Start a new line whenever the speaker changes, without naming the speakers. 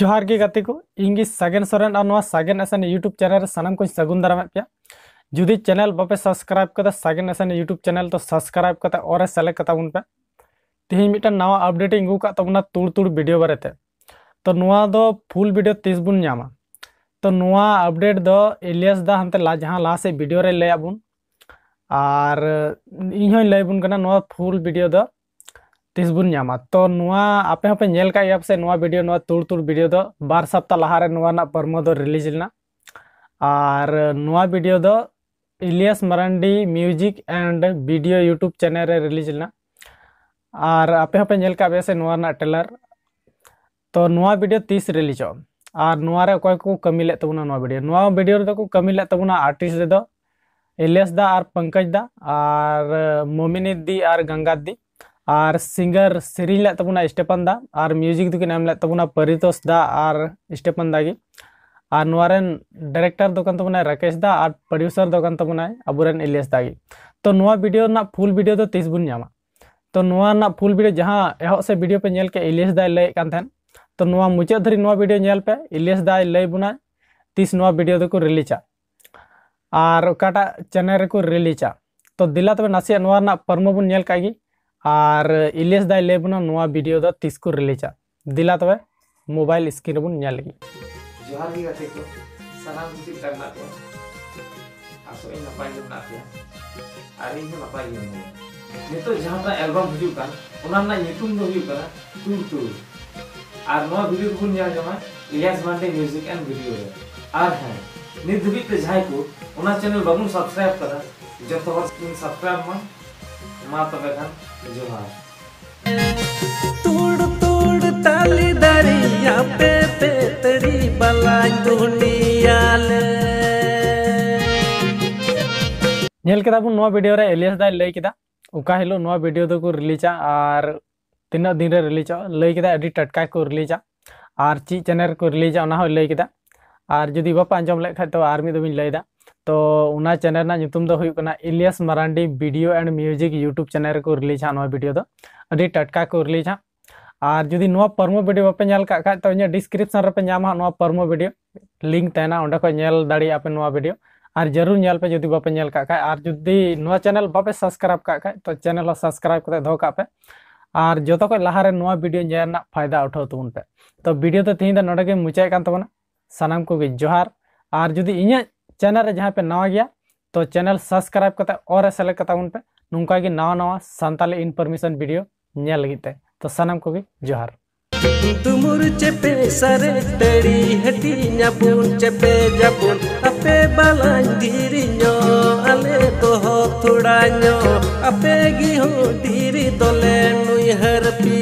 जोहार गति को इंगी सगन सोरेन और सगन एसन यूट्यूब चैनल सामान को सगुन दाराम पे जुदी चैनल बापे सब्सक्राइब कर सगन एसन यूट्यूब चैनल तो सब्सक्राइब कर और सेलेक्ट करता पे तेहे मिटन नवा अपडेट इंगू तुड़ तुड़ भिडियो बारे तो फुल भिडियो तीस बुन नामा तो नुआ अपडेट दो एलियस दा हमते ला, जहाँ ला से वीडियो रे ले आबुन। आर इहो ले आबुन कना नुआ फुल वीडियो दो तिस बुन जामा तो नुआ, आपे हपे नेल का एप से नुआ वीडियो नुआ तुड़ तुड़ वीडियो दो, बार सप्ताह लहारे नुआ ना परमो दो रिलीज़ लना। आर, नुआ वीडियो दो Ilias Marandi music and video YouTube channel रे रिलीज़ लना। आर, आपे हपे नेल का बेसे नुआ ना ट्रेलर तो नुआ वीडियो तिस रिलीज़ हो। और ᱱᱚᱣᱟ ᱨᱮ ᱚᱠᱚᱭ ᱠᱚ भिडियो ᱞᱮᱫ ᱛᱟᱵᱚᱱᱟ ᱱᱚᱣᱟ ᱵᱷᱤᱰᱤᱭᱳ ᱱᱚᱣᱟ ᱵᱷᱤᱰᱤᱭᱳ ᱨᱮᱫᱚ एलियस दा और पंकज दा और मोमिनी दी और गंगा दी और सिंगर सेरिंग लेना स्टेपन दा और म्यूज़िक दुकिन एम लेद परितोष दा और स्टेपन दा गी और नारे डायरेक्टर दो राकेश दा और प्रड्यूसर दो अब अबुरेन एलियस दा गी तो नोआ वीडियो फुल भिडियो तीस बुन तो ना फुल भिडियो जहाँ एहो से वीडियो पे नेल के एलियस दा लैन तो मुचाद धरी भिडियो नलपे इलियस दा लैबना तीस भिडियो तो रिलीजा और अटा चैनल रेक रिलीजा तो दिला तो तब ना पर्म बनकर और इलियस दा लैबना भिडियो तीस को रिलीजा दिला तो तब मोबाइल स्क्रीन बन
जहाँ तो एलबाम हज़ार टूर टूर ᱟᱨ ᱱᱚᱣᱟ ᱵᱷᱤᱰᱤᱭᱳ ᱠᱚᱵᱚᱱ ᱧᱮᱞ ᱧᱟᱢᱟ ᱤᱞᱤᱭᱟᱥ ᱢᱟᱱᱰᱮ ᱢᱤᱣᱡᱤᱠ ᱮᱱᱰ ᱵᱷᱤᱰᱤᱭᱳ ᱨᱮ ᱟᱨ ᱦᱮᱸ ᱱᱤᱛ ᱫᱷᱟᱹᱵᱤᱡ ᱛᱮ ᱡᱟᱦᱟᱸᱭ ᱠᱚ ᱚᱱᱟ ᱪᱮᱱᱮᱞ ᱵᱟᱵᱚᱱ ᱥᱟᱵᱥᱠᱨᱟᱭᱤᱵ ᱠᱟᱫᱟ ᱡᱚᱛᱚ ᱦᱚᱲ ᱵᱚᱱ ᱥᱟᱵᱥᱠᱨᱟᱭᱤᱵ ᱢᱟ ᱢᱟ ᱛᱚᱵᱮ ᱠᱷᱟᱱ
ᱡᱚᱦᱟᱨ ᱛᱩᱲ ᱛᱩᱲ ᱛᱟᱞᱤ ᱫᱟᱨᱤᱭᱟ ᱯᱮ ᱯᱮ ᱛᱟᱨᱤ ᱵᱟᱞᱟᱧ
ᱫᱩᱱᱤᱭᱟᱞᱮ ᱧᱮᱞ ᱠᱮᱫᱟ ᱵᱚᱱ ᱱᱚᱣᱟ ᱵᱷᱤᱰᱤᱭᱳ ᱨᱮ ᱤᱞᱤᱭᱟᱥ ᱫᱟᱭ ᱞᱟᱹᱭ ᱠᱮᱫᱟ ᱚᱠᱟ ᱦᱤᱞᱳᱜ ᱱᱚᱣᱟ ᱵᱷᱤᱰᱤᱭᱳ ᱫᱚᱠᱚ ᱨᱤᱞᱤᱡᱟ ᱟᱨ तीना दिन रिलीजा अडी टटका को रिलीजा और ची चैनल को रिलीजा केदा और जदि बापा खाय तो दो बिन लयदा तो चैनल दो Ilias Marandi video and music YouTube channel को रिलीज़ दो। अडी टटका को रिलीज़ और जदि परमो वीडियो बापे तो इना डिस्क्रिप्शन रे पे नाम परमो वीडियो लिंक तहना ओंडे को नेल दाड़ी आपे नोआ वीडियो और ज़रूर नेल पे जदि बापे और जदि चैनल बापे सब्सक्राइब का खाय तो चैनल और जो तो लहारे भिडियो जैना फ़ायदा उठाओ तब पे तो भिडियो तो तीन ना मुचाबा सामान को जोहार। और जो इन चैनल जहाँ पे नवा गया तो चैनल सब्सक्राइब करते और सेलेक्ट करता पे नौका नवा नवा सानी इनफरमेशन भिडियो नल तो। सामान को जोहार।
तुमुर चेपे सारे तेरी थोड़ा नो अपेगी हो धीरी तो नुई हर पी